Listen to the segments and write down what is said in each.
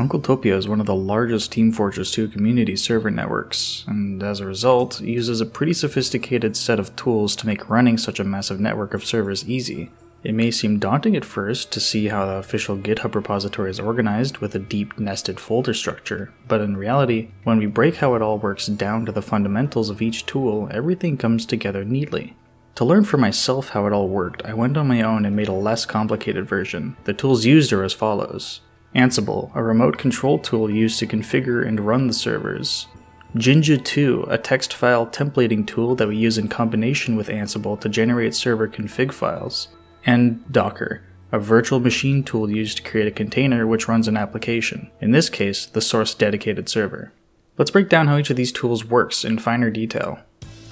Uncletopia is one of the largest Team Fortress 2 community server networks, and as a result, uses a pretty sophisticated set of tools to make running such a massive network of servers easy. It may seem daunting at first to see how the official GitHub repository is organized with a deep nested folder structure, but in reality, when we break how it all works down to the fundamentals of each tool, everything comes together neatly. To learn for myself how it all worked, I went on my own and made a less complicated version. The tools used are as follows. Ansible, a remote control tool used to configure and run the servers. Jinja2, a text file templating tool that we use in combination with Ansible to generate server config files. And Docker, a virtual machine tool used to create a container which runs an application, in this case, the source dedicated server. Let's break down how each of these tools works in finer detail.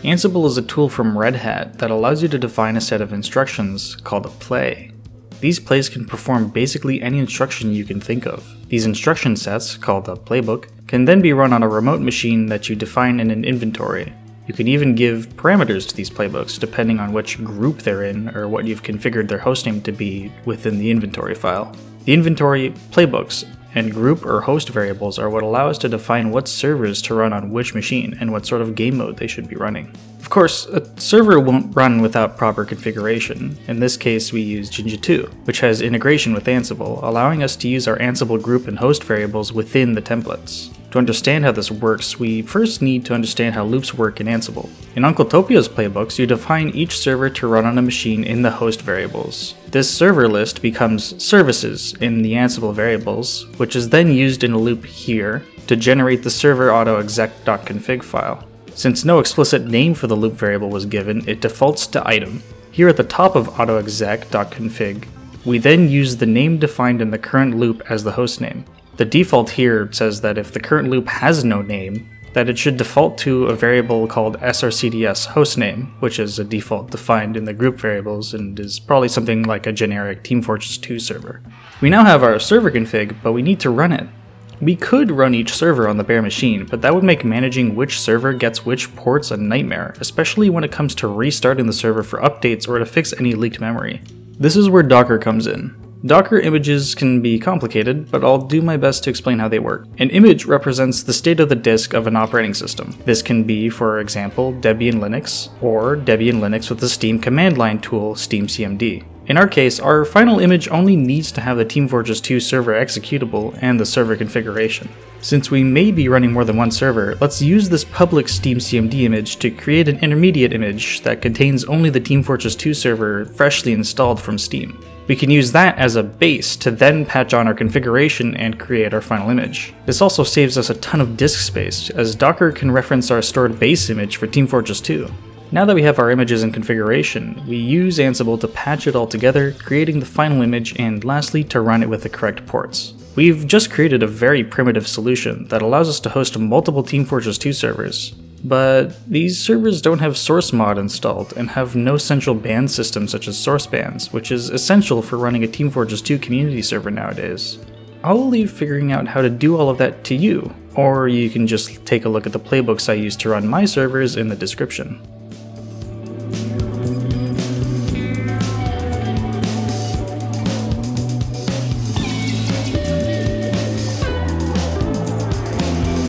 Ansible is a tool from Red Hat that allows you to define a set of instructions called a play. These plays can perform basically any instruction you can think of. These instruction sets, called a playbook, can then be run on a remote machine that you define in an inventory. You can even give parameters to these playbooks depending on which group they're in or what you've configured their hostname to be within the inventory file. The inventory, playbooks, and group or host variables are what allow us to define what servers to run on which machine and what sort of game mode they should be running. Of course, a server won't run without proper configuration. In this case, we use Jinja 2, which has integration with Ansible, allowing us to use our Ansible group and host variables within the templates. To understand how this works, we first need to understand how loops work in Ansible. In Uncle Uncletopia's playbooks, you define each server to run on a machine in the host variables. This server list becomes services in the Ansible variables, which is then used in a loop here to generate the server autoexec.config file. Since no explicit name for the loop variable was given, it defaults to item. Here at the top of autoexec.config, we then use the name defined in the current loop as the hostname. The default here says that if the current loop has no name, that it should default to a variable called srcds hostname, which is a default defined in the group variables and is probably something like a generic Team Fortress 2 server. We now have our server config, but we need to run it. We could run each server on the bare machine, but that would make managing which server gets which ports a nightmare, especially when it comes to restarting the server for updates or to fix any leaked memory. This is where Docker comes in. Docker images can be complicated, but I'll do my best to explain how they work. An image represents the state of the disk of an operating system. This can be, for example, Debian Linux, or Debian Linux with the Steam command line tool SteamCMD. In our case, our final image only needs to have the Team Fortress 2 server executable and the server configuration. Since we may be running more than one server, let's use this public SteamCMD image to create an intermediate image that contains only the Team Fortress 2 server freshly installed from Steam. We can use that as a base to then patch on our configuration and create our final image. This also saves us a ton of disk space, as Docker can reference our stored base image for Team Fortress 2. Now that we have our images in configuration, we use Ansible to patch it all together, creating the final image, and lastly to run it with the correct ports. We've just created a very primitive solution that allows us to host multiple Team Fortress 2 servers, but these servers don't have SourceMod installed and have no central ban system such as SourceBans, which is essential for running a Team Fortress 2 community server nowadays. I'll leave figuring out how to do all of that to you, or you can just take a look at the playbooks I use to run my servers in the description.